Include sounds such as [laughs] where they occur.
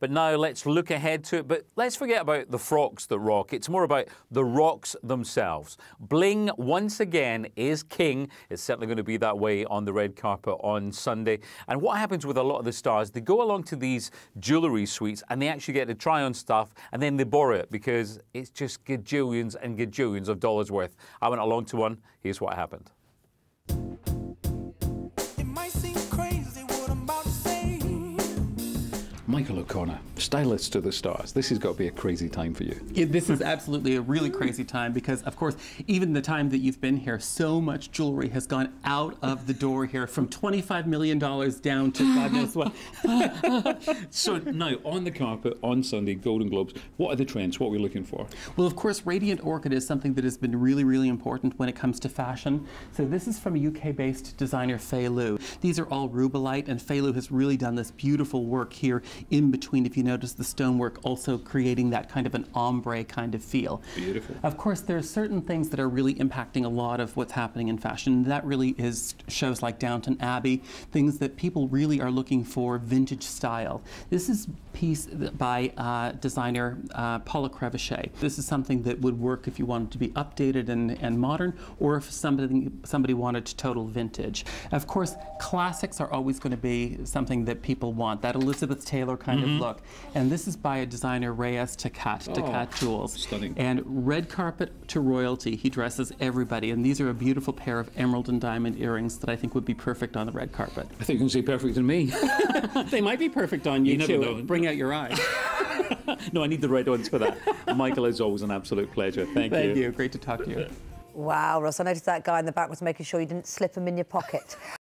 But now let's look ahead to it. But let's forget about the frocks that rock. It's more about the rocks themselves. Bling, once again, is king. It's certainly going to be that way on the red carpet on Sunday. And what happens with a lot of the stars, they go along to these jewellery suites and they actually get to try on stuff and then they borrow it because it's just gajillions and gajillions of dollars worth. I went along to one. Here's what happened. Michael O'Connor, stylist to the stars. This has got to be a crazy time for you. this is absolutely a really crazy time because, of course, even the time that you've been here, so much jewelry has gone out of the door here from $25 million down to God knows what. [laughs] [laughs] so now, on the carpet on Sunday, Golden Globes, what are the trends? What are we looking for? Well, of course, Radiant Orchid is something that has been really, really important when it comes to fashion. So this is from a UK-based designer, Fei Liu. These are all rubellite, and Fei Liu has really done this beautiful work here in between, if you notice the stonework also creating that kind of an ombre kind of feel. Beautiful. Of course, there are certain things that are really impacting a lot of what's happening in fashion. That really is shows like Downton Abbey, things that people really are looking for vintage style. This is a piece by uh, designer uh, Paula Crevoshay. This is something that would work if you wanted to be updated and, and modern, or if somebody, somebody wanted total vintage. Of course, classics are always going to be something that people want. That Elizabeth Taylor kind mm -hmm. of mm-hmm. look. And this is by a designer, Reyes Takat, Takat oh, Jewels. Stunning. And red carpet to royalty, he dresses everybody. And these are a beautiful pair of emerald and diamond earrings that I think would be perfect on the red carpet. I think you can say perfect on me. [laughs] they might be perfect on you, you too. Know. Bring out your eyes. [laughs] no, I need the red ones for that. Michael, it's always an absolute pleasure. Thank, Thank you. Thank you. Great to talk to you. Wow, Ross, I noticed that guy in the back was making sure you didn't slip them in your pocket.